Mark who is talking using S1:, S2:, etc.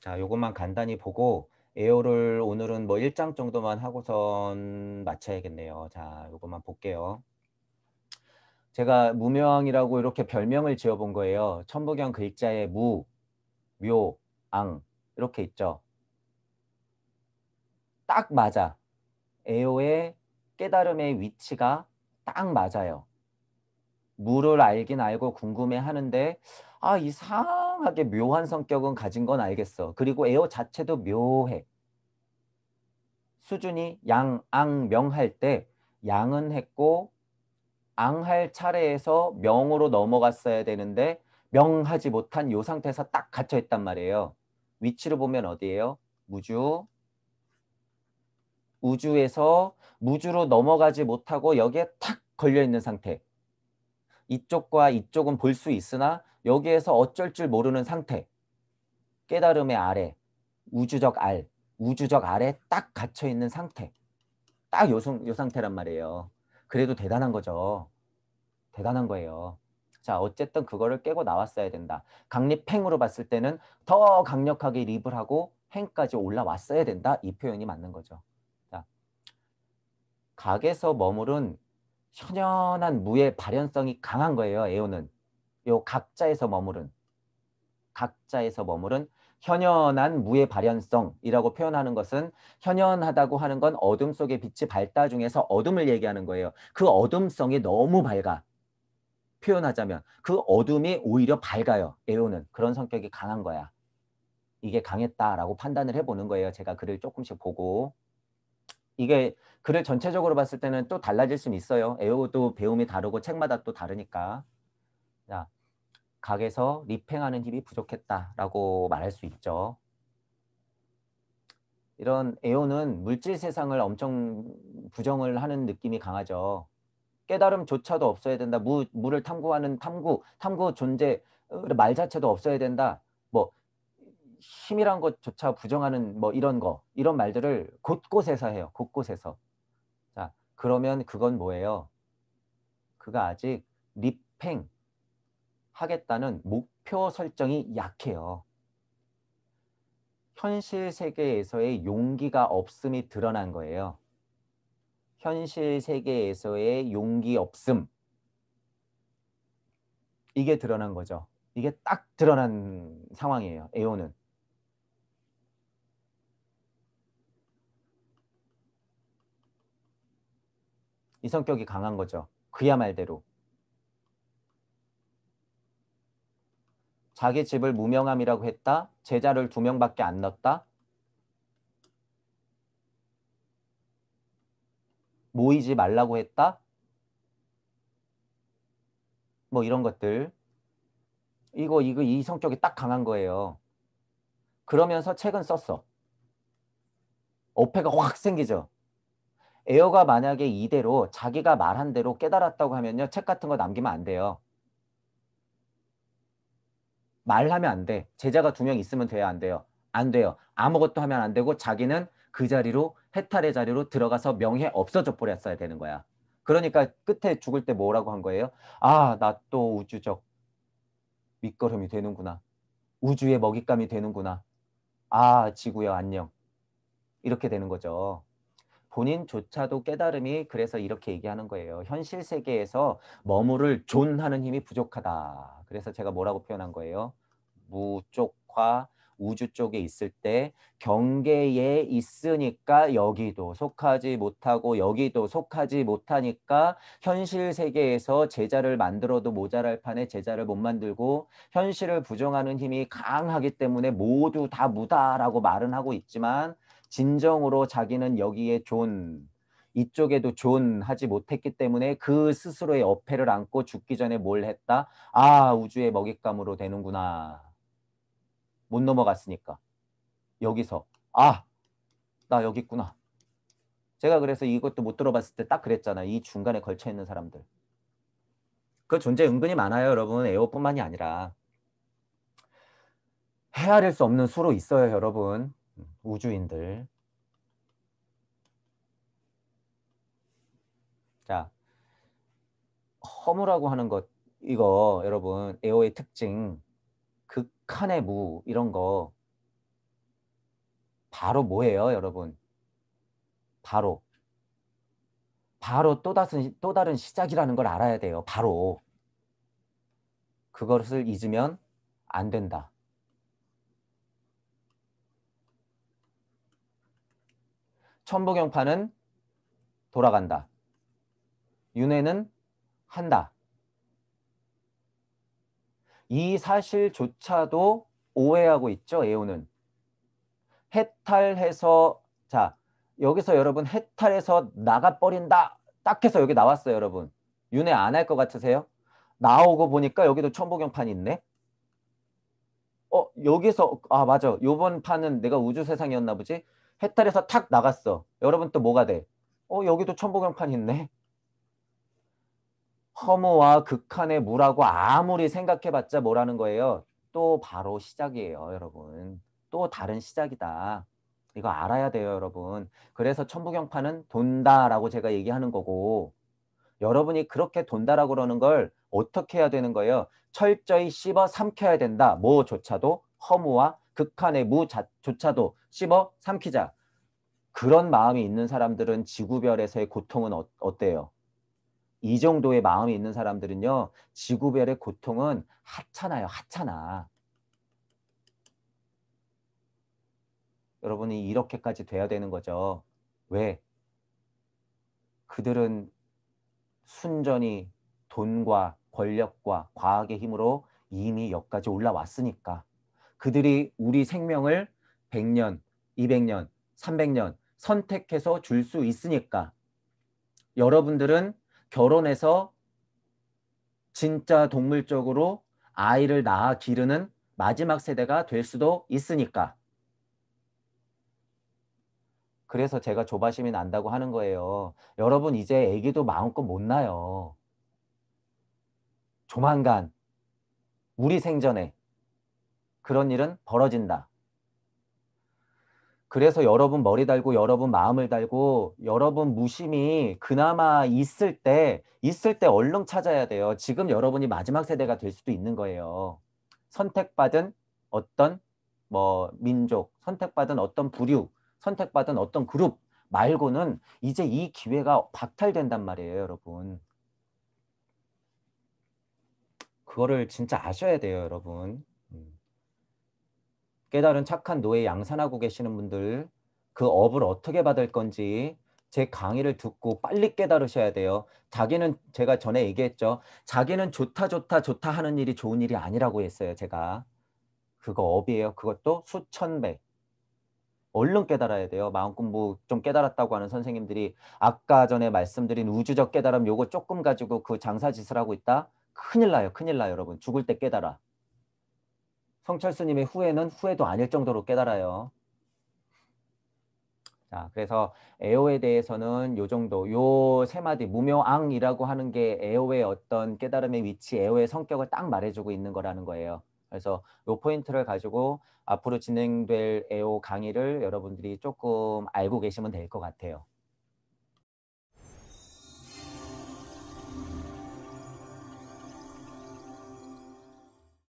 S1: 자, 요것만 간단히 보고 에어를 오늘은 뭐 1장 정도만 하고선 마쳐야겠네요. 자, 요것만 볼게요. 제가 무명이라고 이렇게 별명을 지어본 거예요. 천부경 글자에 무, 묘, 앙 이렇게 있죠. 딱 맞아. 에어의 깨달음의 위치가 딱 맞아요. 무를 알긴 알고 궁금해 하는데 아 이상하게 묘한 성격은 가진 건 알겠어. 그리고 에어 자체도 묘해. 수준이 양, 앙, 명 할 때 양은 했고 앙 할 차례에서 명으로 넘어갔어야 되는데 명하지 못한 요 상태에서 딱 갇혀 있단 말이에요. 위치를 보면 어디예요? 무주. 우주에서 무주로 넘어가지 못하고 여기에 탁 걸려 있는 상태. 이쪽과 이쪽은 볼 수 있으나 여기에서 어쩔 줄 모르는 상태. 깨달음의 아래, 우주적 알, 우주적 아래 딱 갇혀 있는 상태. 딱 요, 요 상태란 말이에요. 그래도 대단한 거죠. 대단한 거예요. 자, 어쨌든 그거를 깨고 나왔어야 된다. 강립행으로 봤을 때는 더 강력하게 립을 하고 행까지 올라왔어야 된다. 이 표현이 맞는 거죠. 자, 각에서 머무른 현연한 무의 발현성이 강한 거예요. 에오는. 요 각자에서 머무른 각자에서 머무른 현연한 무의 발현성이라고 표현하는 것은 현연하다고 하는 건 어둠 속의 빛이 밝다 중에서 어둠을 얘기하는 거예요. 그 어둠성이 너무 밝아. 표현하자면 그 어둠이 오히려 밝아요. 에오는 그런 성격이 강한 거야. 이게 강했다라고 판단을 해보는 거예요. 제가 글을 조금씩 보고 이게 글을 전체적으로 봤을 때는 또 달라질 수는 있어요. 에오도 배움이 다르고 책마다 또 다르니까. 자, 각에서 리팽하는 힘이 부족했다라고 말할 수 있죠. 이런 에오는 물질 세상을 엄청 부정을 하는 느낌이 강하죠. 깨달음조차도 없어야 된다. 무, 물을 탐구하는 탐구, 탐구 존재 말 자체도 없어야 된다. 뭐 힘이란 것조차 부정하는 뭐 이런 거, 이런 말들을 곳곳에서 해요. 곳곳에서. 자, 그러면 그건 뭐예요? 그가 아직 리팽 하겠다는 목표 설정이 약해요. 현실 세계에서의 용기가 없음이 드러난 거예요. 현실 세계에서의 용기 없음. 이게 드러난 거죠. 이게 딱 드러난 상황이에요. 에오는. 이 성격이 강한 거죠. 그야 말대로. 자기 집을 무명함이라고 했다. 제자를 두 명밖에 안 넣었다. 모이지 말라고 했다. 뭐 이런 것들. 이거 이거 이 성격이 딱 강한 거예요. 그러면서 책은 썼어. 어폐가 확 생기죠. 에어가 만약에 이대로 자기가 말한 대로 깨달았다고 하면요. 책 같은 거 남기면 안 돼요. 말하면 안 돼. 제자가 두 명 있으면 돼야 안 돼요. 안 돼요. 아무것도 하면 안 되고 자기는 그 자리로 해탈의 자리로 들어가서 명예 없어져 버렸어야 되는 거야. 그러니까 끝에 죽을 때 뭐라고 한 거예요? 아, 나 또 우주적 밑거름이 되는구나. 우주의 먹잇감이 되는구나. 아, 지구야 안녕. 이렇게 되는 거죠. 본인조차도 깨달음이 그래서 이렇게 얘기하는 거예요. 현실 세계에서 머무를 존하는 힘이 부족하다. 그래서 제가 뭐라고 표현한 거예요? 무 쪽과 우주 쪽에 있을 때 경계에 있으니까 여기도 속하지 못하고 여기도 속하지 못하니까 현실 세계에서 제자를 만들어도 모자랄 판에 제자를 못 만들고 현실을 부정하는 힘이 강하기 때문에 모두 다 무다라고 말은 하고 있지만 진정으로 자기는 여기에 존 이쪽에도 존 하지 못했기 때문에 그 스스로의 어패를 안고 죽기 전에 뭘 했다? 아 우주의 먹잇감으로 되는구나. 못 넘어갔으니까. 여기서 아 나 여기 있구나. 제가 그래서 이것도 못 들어봤을 때 딱 그랬잖아. 이 중간에 걸쳐 있는 사람들. 그 존재 은근히 많아요, 여러분. 에어뿐만이 아니라. 헤아릴 수 없는 수로 있어요, 여러분. 우주인들. 자, 허무라고 하는 것 이거 여러분 에어의 특징 극한의 무 이런 거 바로 뭐예요, 여러분? 바로 바로 또 다른 또 다른 시작이라는 걸 알아야 돼요. 바로 그것을 잊으면 안 된다. 천부경파는 돌아간다. 윤회는 한다. 이 사실조차도 오해하고 있죠. 에오는. 해탈해서 자 여기서 여러분 해탈해서 나가버린다. 딱 해서 여기 나왔어요. 여러분. 윤회 안 할 것 같으세요? 나오고 보니까 여기도 천부경판이 있네. 어 여기서 아 맞아. 요번 판은 내가 우주세상이었나 보지. 해탈해서 탁 나갔어. 여러분 또 뭐가 돼? 어 여기도 천부경판이 있네. 허무와 극한의 무라고 아무리 생각해봤자 뭐라는 거예요? 또 바로 시작이에요, 여러분. 또 다른 시작이다. 이거 알아야 돼요, 여러분. 그래서 천부경파는 돈다라고 제가 얘기하는 거고 여러분이 그렇게 돈다라고 그러는 걸 어떻게 해야 되는 거예요? 철저히 씹어 삼켜야 된다. 뭐조차도 허무와 극한의 무조차도 씹어 삼키자. 그런 마음이 있는 사람들은 지구별에서의 고통은 어, 어때요? 이 정도의 마음이 있는 사람들은요. 지구별의 고통은 하찮아요. 하찮아. 여러분이 이렇게까지 돼야 되는 거죠. 왜? 그들은 순전히 돈과 권력과 과학의 힘으로 이미 여기까지 올라왔으니까. 그들이 우리 생명을 100년, 200년, 300년 선택해서 줄 수 있으니까 여러분들은 결혼해서 진짜 동물적으로 아이를 낳아 기르는 마지막 세대가 될 수도 있으니까. 그래서 제가 조바심이 난다고 하는 거예요. 여러분 이제 애기도 마음껏 못 나요. 조만간 우리 생전에 그런 일은 벌어진다. 그래서 여러분 머리 달고 여러분 마음을 달고 여러분 무심이 그나마 있을 때 있을 때 얼른 찾아야 돼요. 지금 여러분이 마지막 세대가 될 수도 있는 거예요. 선택받은 어떤 뭐 민족, 선택받은 어떤 부류, 선택받은 어떤 그룹 말고는 이제 이 기회가 박탈된단 말이에요, 여러분. 그거를 진짜 아셔야 돼요, 여러분. 깨달은 착한 노예 양산하고 계시는 분들 그 업을 어떻게 받을 건지 제 강의를 듣고 빨리 깨달으셔야 돼요. 자기는 제가 전에 얘기했죠. 자기는 좋다 좋다 좋다 하는 일이 좋은 일이 아니라고 했어요. 제가. 그거 업이에요. 그것도 수천 배. 얼른 깨달아야 돼요. 마음 공부 좀 깨달았다고 하는 선생님들이 아까 전에 말씀드린 우주적 깨달음 요거 조금 가지고 그 장사짓을 하고 있다? 큰일 나요. 큰일 나요. 여러분. 죽을 때 깨달아. 성철 스님의 후회는 후회도 아닐 정도로 깨달아요. 자, 그래서 에오에 대해서는 요 정도, 요 세 마디, 무묘앙이라고 하는 게 에오의 어떤 깨달음의 위치, 에오의 성격을 딱 말해주고 있는 거라는 거예요. 그래서 요 포인트를 가지고 앞으로 진행될 에오 강의를 여러분들이 조금 알고 계시면 될 것 같아요.